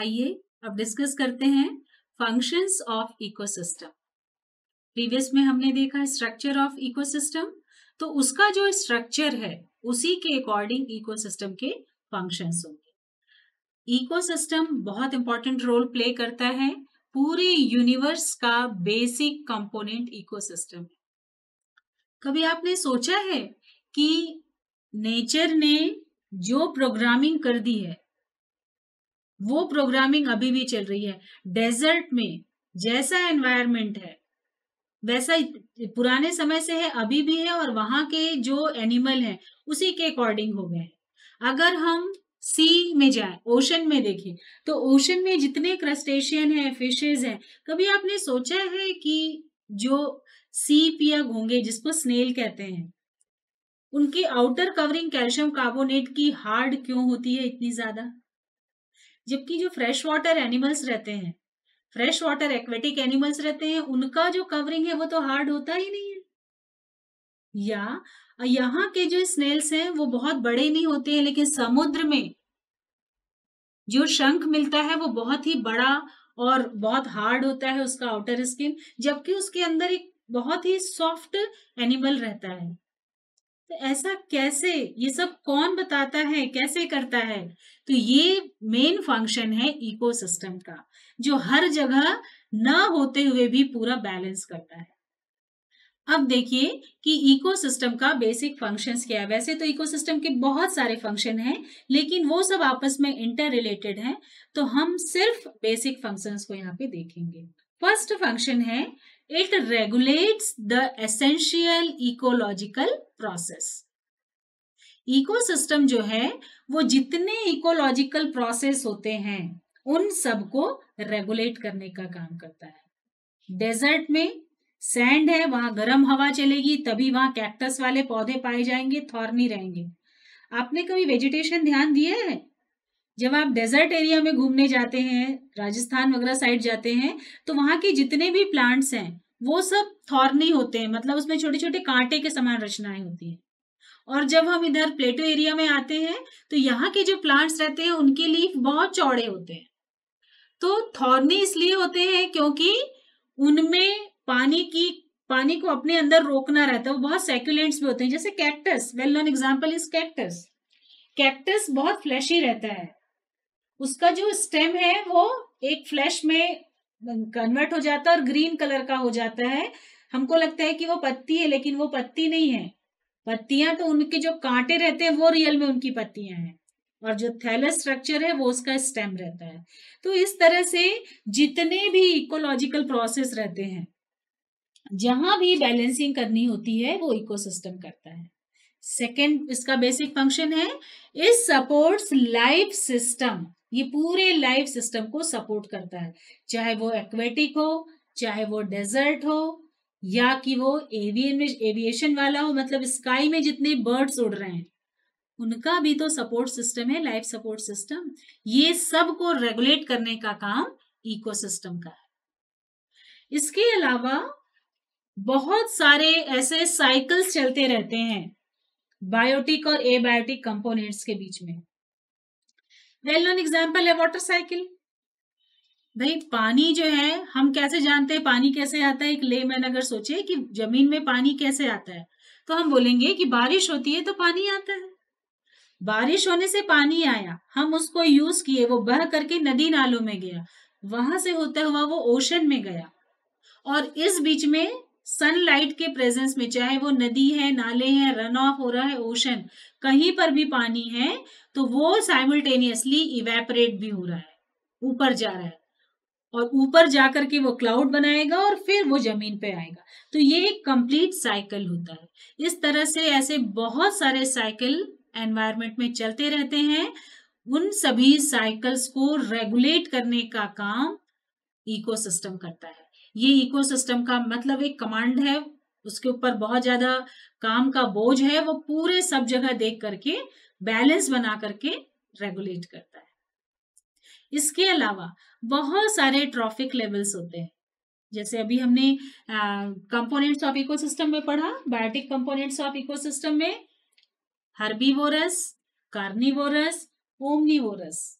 आइए अब डिस्कस करते हैं फ़ंक्शंस ऑफ़ इकोसिस्टम प्रीवियस में हमने देखा स्ट्रक्चर ऑफ़ इकोसिस्टम तो उसका जो स्ट्रक्चर है, उसी के अकॉर्डिंग इकोसिस्टम के फ़ंक्शंस होंगे। इकोसिस्टम बहुत इंपॉर्टेंट रोल प्ले करता है पूरे यूनिवर्स का बेसिक कंपोनेंट इकोसिस्टम है कभी आपने सोचा है कि नेचर ने जो प्रोग्रामिंग कर दी है वो प्रोग्रामिंग अभी भी चल रही है। डेजर्ट में जैसा एनवायरमेंट है, वैसा पुराने समय से है, अभी भी है और वहाँ के जो एनिमल हैं, उसी के अकॉर्डिंग हो गए अगर हम सी में जाए ओशन में देखें तो ओशन में जितने क्रस्टेशियन हैं फिशेज हैं, कभी आपने सोचा है कि जो सीप या घोंगे जिसको स्नेल कहते हैं, उनकी आउटर कवरिंग कैल्शियम कार्बोनेट की हार्ड क्यों होती है इतनी ज़्यादा? जबकि जो फ्रेश वाटर एनिमल्स रहते हैं फ्रेश वाटर एक्वेटिक एनिमल्स रहते हैं, उनका जो कवरिंग है वो तो हार्ड होता ही नहीं है। या, यहाँ के जो स्नेल्स हैं, वो बहुत बड़े नहीं होते हैं, लेकिन समुद्र में जो शंख मिलता है, वो बहुत ही बड़ा और बहुत हार्ड होता है उसका आउटर स्किन जबकि उसके अंदर एक बहुत ही सॉफ्ट एनिमल रहता है। तो ऐसा कैसे, ये सब कौन बताता है, कैसे करता है? तो ये मेन फ़ंक्शन है इकोसिस्टम का, जो हर जगह न होते हुए भी पूरा बैलेंस करता है। अब देखिए कि इकोसिस्टम का बेसिक फ़ंक्शंस क्या है। वैसे तो इकोसिस्टम के बहुत सारे फ़ंक्शन हैं, लेकिन वो सब आपस में इंटर रिलेटेड हैं तो हम सिर्फ़ बेसिक फ़ंक्शंस को यहाँ पे देखेंगे। फ़र्स्ट फ़ंक्शन है it regulates the essential ecological process ecosystem जो है, वो जितने इकोलॉजिकल प्रोसेस होते हैं, उन सबको रेगुलेट करने का काम करता है। डेजर्ट में सैंड है, वहाँ गर्म हवा चलेगी, तभी वहाँ कैक्टस वाले पौधे पाए जाएँगे थॉर्नी रहेंगे। आपने कभी वेजिटेशन ध्यान दिया है? जब आप डेजर्ट एरिया में घूमने जाते हैं, राजस्थान वगैरह साइड जाते हैं तो वहाँ के जितने भी प्लांट्स हैं, वो सब थॉर्नी होते हैं। मतलब उसमें छोटे छोटे कांटे के समान रचनाएँ होती है। और जब हम इधर प्लेटो एरिया में आते हैं तो यहाँ के जो प्लांट्स रहते हैं, उनके लीफ बहुत चौड़े होते हैं। तो थॉर्नी इसलिए होते हैं क्योंकि उनमें पानी की, पानी को अपने अंदर रोकना रहता है। वो बहुत सेक्यूलेंट्स भी होते हैं, जैसे cactus well known example is cactus cactus बहुत फ्लैशी रहता है। उसका जो स्टेम है वो एक फ्लैश में कन्वर्ट हो जाता है और ग्रीन कलर का हो जाता है। हमको लगता है कि वो पत्ती है, लेकिन वो पत्ती नहीं है। पत्तियाँ तो उनके जो कांटे रहते हैं, वो रियल में उनकी पत्तियाँ हैं। और जो थैलस स्ट्रक्चर है, वो उसका स्टेम रहता है। तो इस तरह से जितने भी इकोलॉजिकल प्रोसेस रहते हैं, जहाँ भी बैलेंसिंग करनी होती है, वो इकोसिस्टम करता है। सेकेंड इसका बेसिक फ़ंक्शन है इट सपोर्ट्स लाइफ सिस्टम ये पूरे लाइफ सिस्टम को सपोर्ट करता है। चाहे वो एक्वेटिक हो, चाहे वो डेजर्ट हो, या कि वो एवियन एविएशन वाला हो मतलब स्काई में जितने बर्ड्स उड़ रहे हैं, उनका भी तो सपोर्ट सिस्टम है लाइफ सपोर्ट सिस्टम ये सबको रेगुलेट करने का काम इकोसिस्टम का है। इसके अलावा बहुत सारे ऐसे साइकिल्स चलते रहते हैं। बायोटिक और एबायोटिक कंपोनेंट्स के बीच में वेल नोन एग्ज़ाम्पल है वाटर साइकिल भाई, पानी जो है, हम कैसे जानते हैं पानी कैसे आता है? एक ले मैन अगर सोचे कि ज़मीन में पानी कैसे आता है तो हम बोलेंगे कि बारिश होती है तो पानी आता है। बारिश होने से पानी आया, हम उसको यूज़ किए, वो बह करके नदी नालों में गया, वहाँ से होता हुआ वो ओशन में गया। और इस बीच में सनलाइट के प्रेजेंस में, चाहे वो नदी है, नाले हैं रन ऑफ़ हो रहा है ओशन कहीं पर भी पानी है तो वो साइमल्टेनियसली इवेपरेट भी हो रहा है, ऊपर जा रहा है। और ऊपर जाकर के वो क्लाउड बनाएगा और फिर वो ज़मीन पे आएगा। तो ये एक कंप्लीट साइकिल होता है। इस तरह से ऐसे बहुत सारे साइकिल एनवायरमेंट में चलते रहते हैं। उन सभी साइकिल्स को रेगुलेट करने का काम इकोसिस्टम करता है। ये इकोसिस्टम का मतलब एक कमांड है, उसके ऊपर बहुत ज़्यादा काम का बोझ है, वो पूरे सब जगह देख करके बैलेंस बना करके रेगुलेट करता है। इसके अलावा बहुत सारे ट्रॉफिक लेवल्स होते हैं। जैसे अभी हमने कंपोनेंट्स ऑफ़ इकोसिस्टम में पढ़ा बायोटिक कंपोनेंट्स ऑफ़ इकोसिस्टम में हर्बीवोरस कार्निवोरस ओमनीवोरस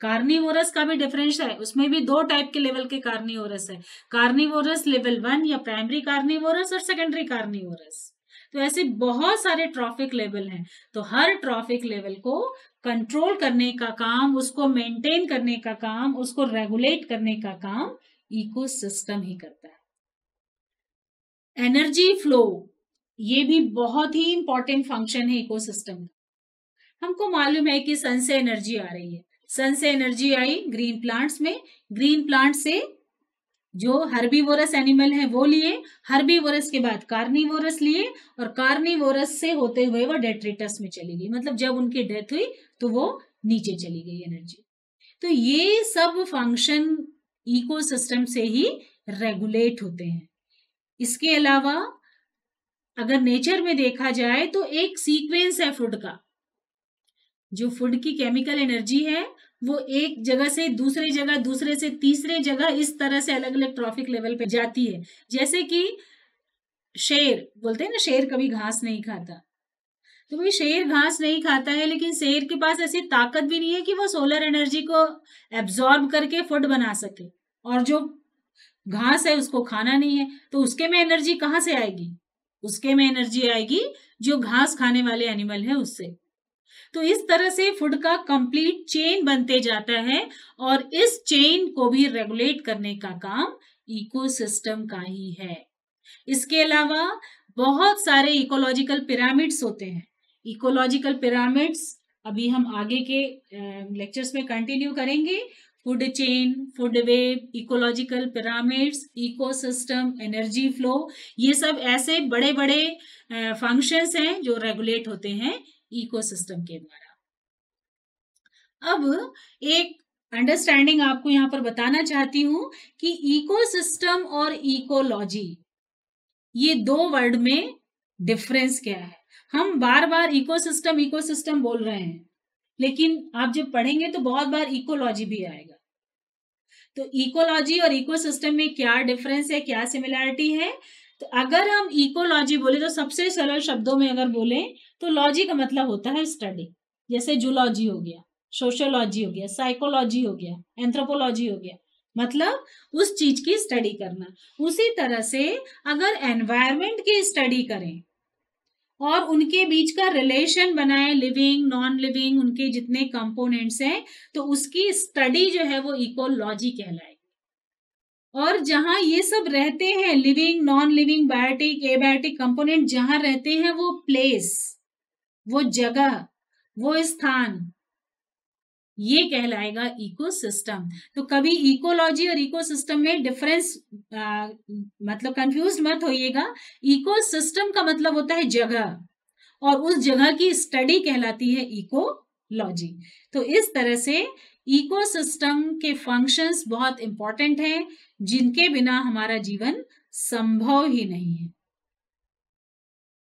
कार्निवोरस का भी डिफरेंस है। उसमें भी दो टाइप के लेवल के कार्निवोरस है। कार्निवोरस लेवल वन या प्राइमरी कार्निवोरस और सेकेंडरी कार्निवोरस तो ऐसे बहुत सारे ट्रॉफिक लेवल हैं। तो हर ट्रॉफिक लेवल को कंट्रोल करने का काम, उसको मेंटेन करने का काम, उसको रेगुलेट करने का काम इकोसिस्टम ही करता है। एनर्जी फ्लो ये भी बहुत ही इंपॉर्टेंट फ़ंक्शन है इकोसिस्टम का। हमको मालूम है कि सन से एनर्जी आ रही है। सन से एनर्जी आई ग्रीन प्लांट्स में। ग्रीन प्लांट से जो हर्बीवोरस एनिमल है, वो लिए। हर्बीवोरस के बाद कार्निवोरस लिए और कार्निवोरस से होते हुए वो डेट्रिटस में चली गई। मतलब जब उनकी डेथ हुई तो वो नीचे चली गई एनर्जी तो ये सब फ़ंक्शन इकोसिस्टम से ही रेगुलेट होते हैं। इसके अलावा अगर नेचर में देखा जाए तो एक सीक्वेंस है फ़ूड का। जो फ़ूड की केमिकल एनर्जी है, वो एक जगह से दूसरे जगह, दूसरे से तीसरे जगह इस तरह से अलग अलग ट्रॉफिक लेवल पे जाती है। जैसे कि शेर, बोलते हैं ना, शेर कभी घास नहीं खाता। तो भाई, शेर घास नहीं खाता है, लेकिन शेर के पास ऐसी ताकत भी नहीं है कि वो सोलर एनर्जी को एब्जॉर्ब करके फ़ूड बना सके। और जो घास है, उसको खाना नहीं है तो उसके में एनर्जी कहाँ से आएगी? उसके में एनर्जी आएगी जो घास खाने वाले एनिमल है उससे। तो इस तरह से फ़ूड का कंप्लीट चेन बनते जाता है और इस चेन को भी रेगुलेट करने का काम इकोसिस्टम का ही है। इसके अलावा बहुत सारे इकोलॉजिकल पिरामिड्स होते हैं। इकोलॉजिकल पिरामिड्स अभी हम आगे के लेक्चर्स में कंटिन्यू करेंगे। Food chain food web ecological pyramids ecosystem energy flow ये सब ऐसे बड़े बड़े फ़ंक्शंस हैं जो रेगुलेट होते हैं। इकोसिस्टम के द्वारा। अब एक अंडरस्टैंडिंग आपको यहाँ पर बताना चाहती हूँ कि इकोसिस्टम और इकोलॉजी ये दो वर्ड में डिफरेंस क्या है। हम बार बार इकोसिस्टम इकोसिस्टम बोल रहे हैं, लेकिन आप जब पढ़ेंगे तो बहुत बार इकोलॉजी भी आएगा। तो इकोलॉजी और इकोसिस्टम में क्या डिफरेंस है, क्या सिमिलैरिटी है? तो अगर हम इकोलॉजी बोले तो सबसे सरल शब्दों में अगर बोले तो लॉजी का मतलब होता है स्टडी जैसे जूलॉजी हो गया सोशोलॉजी हो गया साइकोलॉजी हो गया एंथ्रोपोलॉजी हो गया. मतलब उस चीज़ की स्टडी करना. उसी तरह से अगर एनवायरमेंट की स्टडी करें और उनके बीच का रिलेशन बनाए लिविंग नॉन लिविंग उनके जितने कंपोनेंट्स हैं तो उसकी स्टडी जो है वो इकोलॉजी कहलाएगी. और जहाँ ये सब रहते हैं living non living biotic abiotic component जहाँ रहते हैं वो प्लेस वो जगह, वो स्थान, ये कहलाएगा इकोसिस्टम तो कभी इकोलॉजी और इकोसिस्टम में डिफरेंस मतलब कंफ्यूज मत होइएगा। इकोसिस्टम का मतलब होता है जगह, और उस जगह की स्टडी कहलाती है इकोलॉजी तो इस तरह से इकोसिस्टम के फ़ंक्शंस बहुत इंपॉर्टेंट हैं, जिनके बिना हमारा जीवन संभव ही नहीं है।